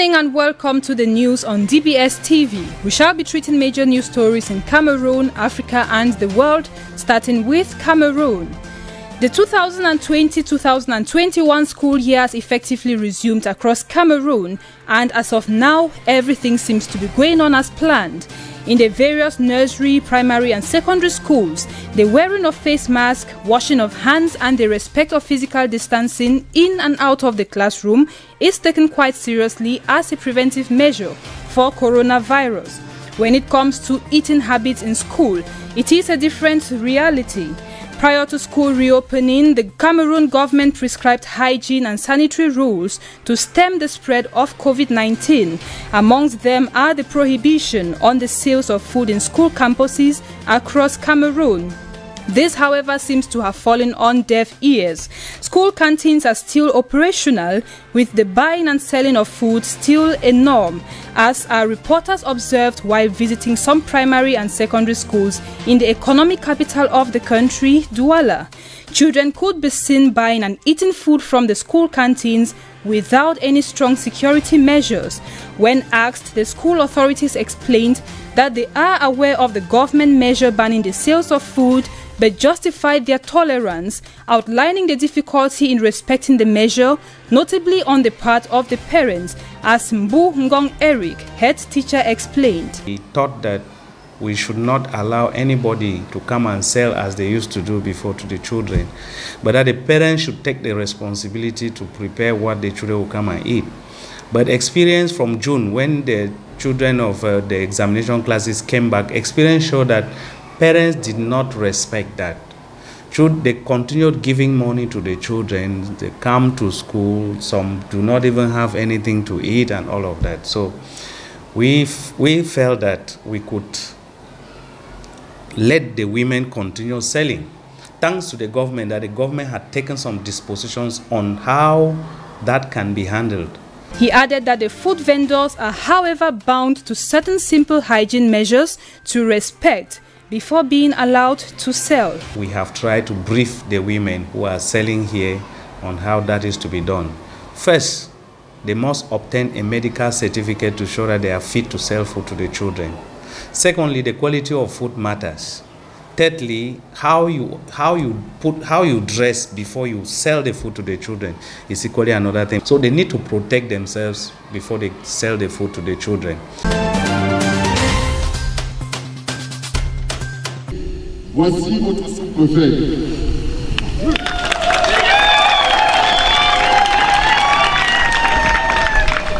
evening and welcome to the news on DBS TV. We shall be treating major news stories in Cameroon, Africa, and the world, starting with Cameroon. The 2020-2021 school year has effectively resumed across Cameroon and as of now, everything seems to be going on as planned. In the various nursery, primary and secondary schools, the wearing of face masks, washing of hands and the respect of physical distancing in and out of the classroom is taken quite seriously as a preventive measure for coronavirus. When it comes to eating habits in school, it is a different reality. Prior to school reopening, the Cameroon government prescribed hygiene and sanitary rules to stem the spread of COVID-19. Amongst them are the prohibition on the sales of food in school campuses across Cameroon. This, however, seems to have fallen on deaf ears. School canteens are still operational, with the buying and selling of food still a norm, as our reporters observed while visiting some primary and secondary schools in the economic capital of the country, Douala. Children could be seen buying and eating food from the school canteens without any strong security measures. When asked, the school authorities explained that they are aware of the government measure banning the sales of food but justified their tolerance, outlining the difficulty in respecting the measure, notably on the part of the parents, as Mbu Ngong Eric, head teacher, explained. He thought that we should not allow anybody to come and sell as they used to do before to the children, but that the parents should take the responsibility to prepare what the children will come and eat. But experience from June, when the children of uh, the examination classes came back, experience showed that Parents did not respect that. They continued giving money to the children. They come to school. Some do not even have anything to eat and all of that. So we, we felt that we could let the women continue selling. Thanks to the government, that the government had taken some dispositions on how that can be handled. He added that the food vendors are, however, bound to certain simple hygiene measures to respect before being allowed to sell. We have tried to brief the women who are selling here on how that is to be done. First, they must obtain a medical certificate to show that they are fit to sell food to the children. Secondly, the quality of food matters. Thirdly, how you how you put how you dress before you sell the food to the children is equally another thing. So they need to protect themselves before they sell the food to the children. Voici votre sous-préfet.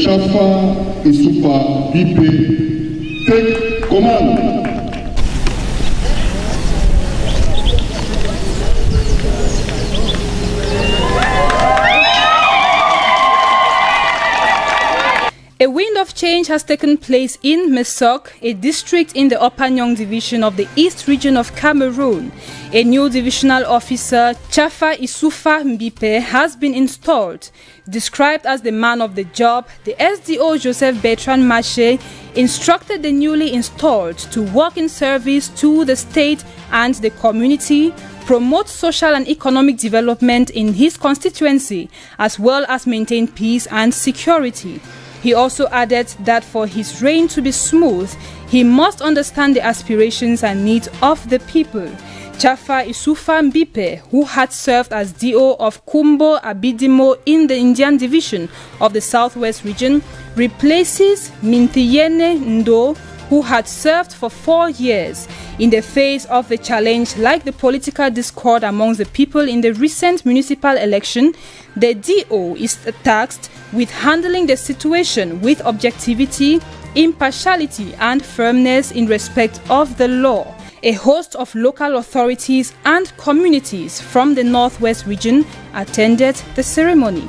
Chafa et Soupa Bipé, take command. Of change has taken place in Messok, a district in the Upper Nyong division of the East region of Cameroon. A new divisional officer, Chafa Isufa Mbipe, has been installed. Described as the man of the job, the SDO Joseph Bertrand Mache instructed the newly installed to work in service to the state and the community, promote social and economic development in his constituency, as well as maintain peace and security. He also added that for his reign to be smooth, he must understand the aspirations and needs of the people. Chafa Isufa Mbipe, who had served as DO of Kombo Abedimo in the Ndian Division of the Southwest region, replaces Mintiyene Ndo, who had served for four years. In the face of the challenge like the political discord amongst the people in the recent municipal election, the DO is tasked with handling the situation with objectivity, impartiality, and firmness in respect of the law. A host of local authorities and communities from the Northwest region attended the ceremony.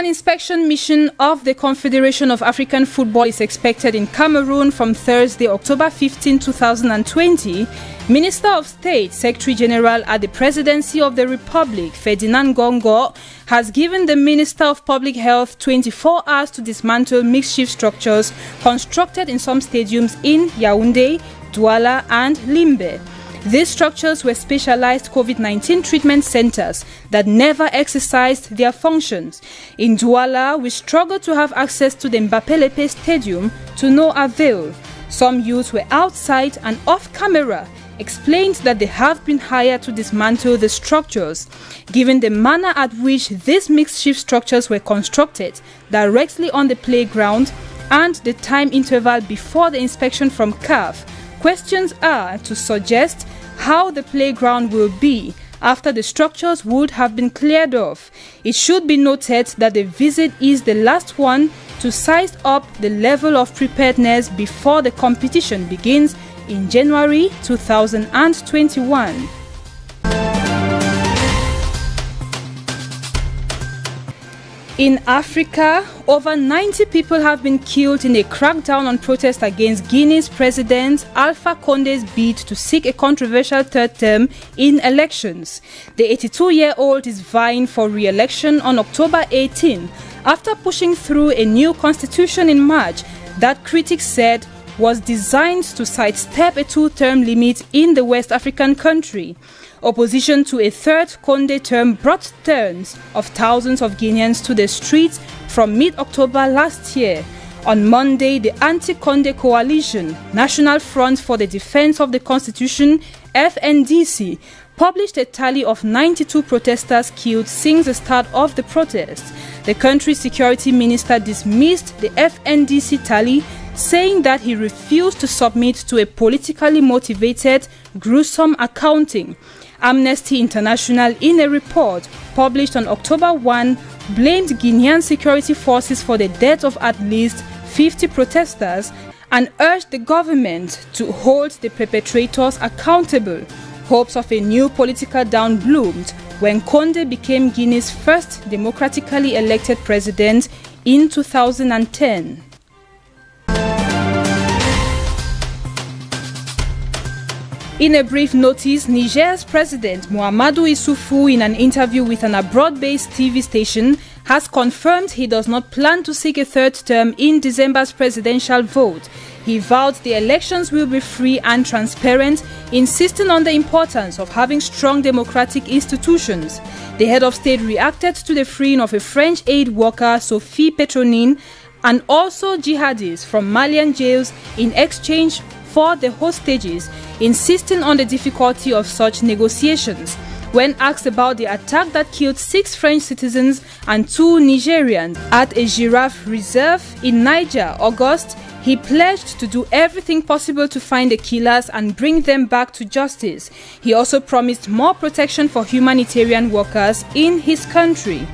An inspection mission of the Confederation of African Football is expected in Cameroon from Thursday, October 15, 2020, Minister of State, Secretary General at the Presidency of the Republic, Ferdinand Ngoh Ngoh, has given the Minister of Public Health 24 hours to dismantle makeshift structures constructed in some stadiums in Yaoundé, Douala, and Limbe. These structures were specialized COVID 19 treatment centers that never exercised their functions. In Douala, we struggled to have access to the Mbappé Stadium to no avail. Some youths were outside and off camera explained that they have been hired to dismantle the structures. Given the manner at which these makeshift structures were constructed directly on the playground and the time interval before the inspection from CAF, questions are to suggest how the playground will be after the structures would have been cleared off. It should be noted that the visit is the last one to size up the level of preparedness before the competition begins in January 2021. In Africa, over 90 people have been killed in a crackdown on protests against Guinea's president Alpha Conde's bid to seek a controversial third term in elections. The 82 year old is vying for re election on October 18 after pushing through a new constitution in March that critics said was designed to sidestep a two-term limit in the West African country. Opposition to a third Conde term brought tens of thousands of Guineans to the streets from mid-October last year. On Monday, the anti-Conde coalition, National Front for the Defense of the Constitution, FNDC, published a tally of 92 protesters killed since the start of the protest. The country's security minister dismissed the FNDC tally saying that he refused to submit to a politically motivated, gruesome accounting. Amnesty International, in a report published on October 1, blamed Guinean security forces for the death of at least 50 protesters and urged the government to hold the perpetrators accountable. Hopes of a new political dawn bloomed when Conde became Guinea's first democratically elected president in 2010. In a brief notice, Niger's President Mahamadou Issoufou, in an interview with an abroad-based TV station, has confirmed he does not plan to seek a third term in December's presidential vote. He vowed the elections will be free and transparent, insisting on the importance of having strong democratic institutions. The head of state reacted to the freeing of a French aid worker, Sophie Petronin, and also jihadists from Malian jails in exchange for the hostages, insisting on the difficulty of such negotiations. When asked about the attack that killed six French citizens and two Nigerians at a giraffe reserve in Niger, August, he pledged to do everything possible to find the killers and bring them back to justice. He also promised more protection for humanitarian workers in his country.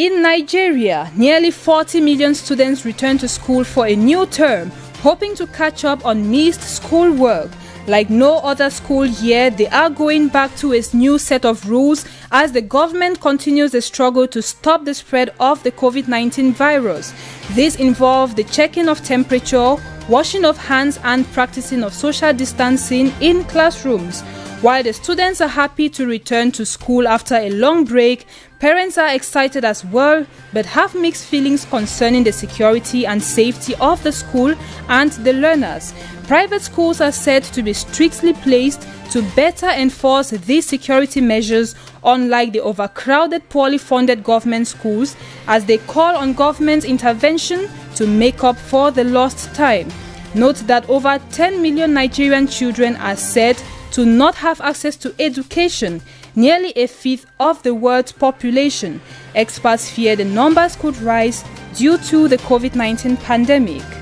In Nigeria, nearly 40 million students return to school for a new term, hoping to catch up on missed schoolwork. Like no other school year, they are going back to a new set of rules as the government continues the struggle to stop the spread of the COVID 19 virus. This involves the checking of temperature, washing of hands, and practicing of social distancing in classrooms. While the students are happy to return to school after a long break, parents are excited as well but have mixed feelings concerning the security and safety of the school and the learners. Private schools are said to be strictly placed to better enforce these security measures, unlike the overcrowded, poorly funded government schools, as they call on government intervention to make up for the lost time. Note that over 10 million Nigerian children are said to not have access to education, nearly a fifth of the world's population. Experts fear the numbers could rise due to the COVID 19 pandemic.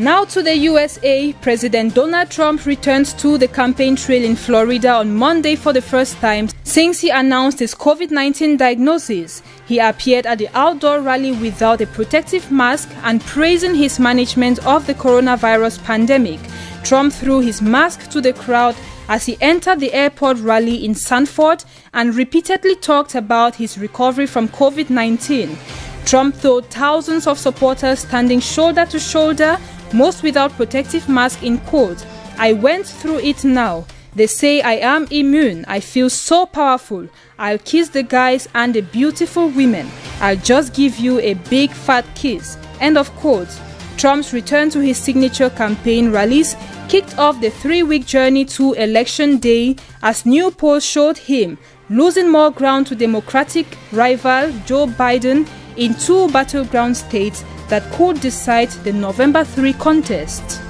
Now to the USA, President Donald Trump returns to the campaign trail in Florida on Monday for the first time since he announced his COVID 19 diagnosis. He appeared at the outdoor rally without a protective mask and praising his management of the coronavirus pandemic. Trump threw his mask to the crowd as he entered the airport rally in Sanford and repeatedly talked about his recovery from COVID 19. Trump saw thousands of supporters standing shoulder to shoulder most without protective mask in quotes. I went through it now. They say I am immune. I feel so powerful. I'll kiss the guys and the beautiful women. I'll just give you a big fat kiss. End of quote. Trump's return to his signature campaign rallies kicked off the three week journey to Election Day as new polls showed him losing more ground to Democratic rival Joe Biden in two battleground states that could decide the November 3 contest.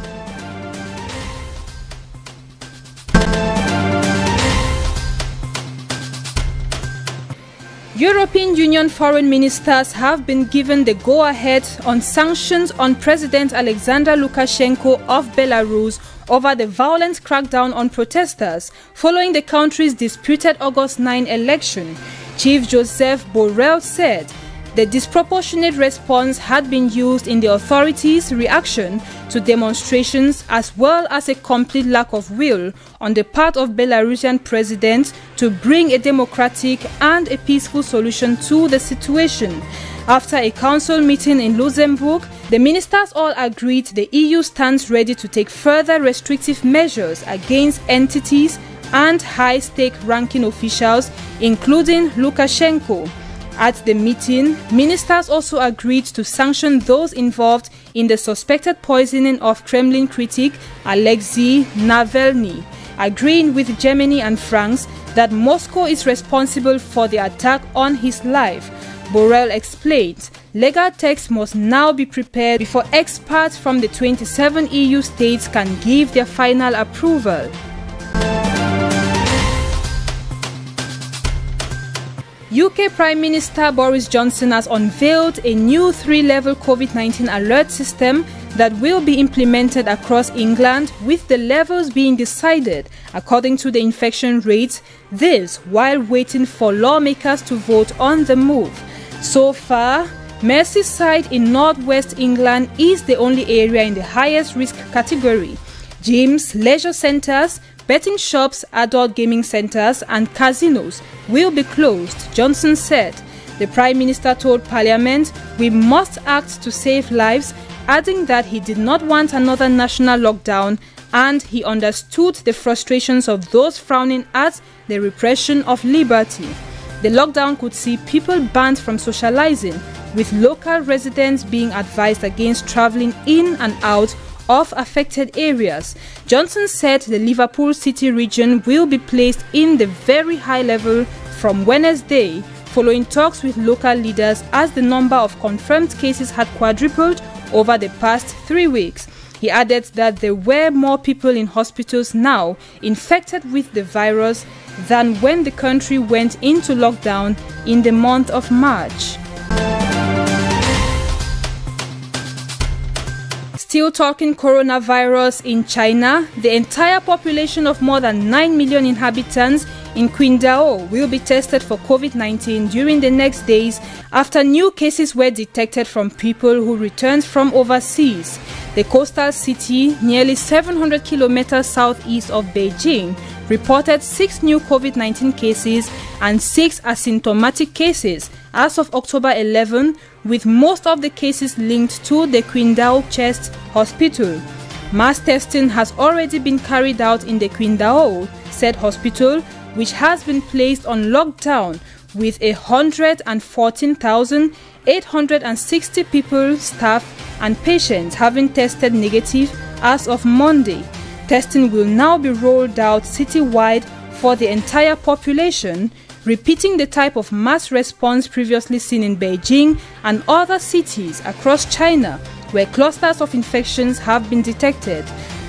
European Union foreign ministers have been given the go-ahead on sanctions on President Alexander Lukashenko of Belarus over the violent crackdown on protesters following the country's disputed August 9 election. Chief Joseph Borrell said the disproportionate response had been used in the authorities' reaction to demonstrations as well as a complete lack of will on the part of Belarusian president to bring a democratic and a peaceful solution to the situation. After a council meeting in Luxembourg, the ministers all agreed the EU stands ready to take further restrictive measures against entities and high-stake ranking officials, including Lukashenko. At the meeting, ministers also agreed to sanction those involved in the suspected poisoning of Kremlin critic Alexei Navalny, agreeing with Germany and France that Moscow is responsible for the attack on his life. Borrell explained, legal text must now be prepared before experts from the 27 EU states can give their final approval. UK Prime Minister Boris Johnson has unveiled a new three level COVID 19 alert system that will be implemented across England, with the levels being decided according to the infection rates. This while waiting for lawmakers to vote on the move. So far, Merseyside in northwest England is the only area in the highest risk category. Gyms, leisure centres, Betting shops, adult gaming centres, and casinos will be closed, Johnson said. The Prime Minister told Parliament, We must act to save lives, adding that he did not want another national lockdown and he understood the frustrations of those frowning at the repression of liberty. The lockdown could see people banned from socializing, with local residents being advised against traveling in and out of affected areas. Johnson said the Liverpool City region will be placed in the very high level from Wednesday, following talks with local leaders as the number of confirmed cases had quadrupled over the past three weeks. He added that there were more people in hospitals now infected with the virus than when the country went into lockdown in the month of March. Still talking coronavirus in China, the entire population of more than 9 million inhabitants in Qingdao will be tested for COVID 19 during the next days after new cases were detected from people who returned from overseas. The coastal city, nearly 700 kilometers southeast of Beijing, reported six new COVID 19 cases and six asymptomatic cases as of October 11, with most of the cases linked to the Qingdao Chest Hospital. Mass testing has already been carried out in the Qingdao said hospital, which has been placed on lockdown with 114,860 people, staff, and patients having tested negative as of Monday. Testing will now be rolled out citywide for the entire population, repeating the type of mass response previously seen in Beijing and other cities across China where clusters of infections have been detected.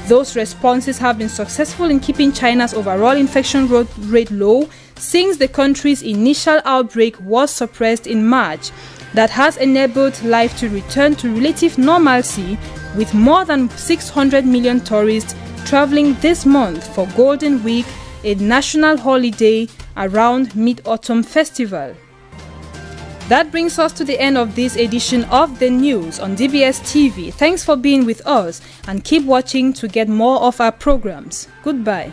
Those responses have been successful in keeping China's overall infection rate low since the country's initial outbreak was suppressed in March. That has enabled life to return to relative normalcy with more than 600 million tourists traveling this month for Golden Week, a national holiday around Mid Autumn Festival. That brings us to the end of this edition of the news on DBS TV. Thanks for being with us and keep watching to get more of our programs. Goodbye.